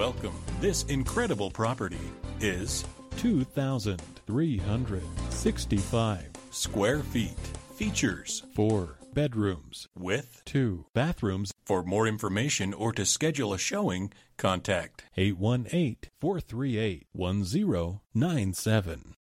welcome. This incredible property is 2,365 square feet. Features four bedrooms, with two bathrooms. For more information or to schedule a showing, contact 818 438 1097.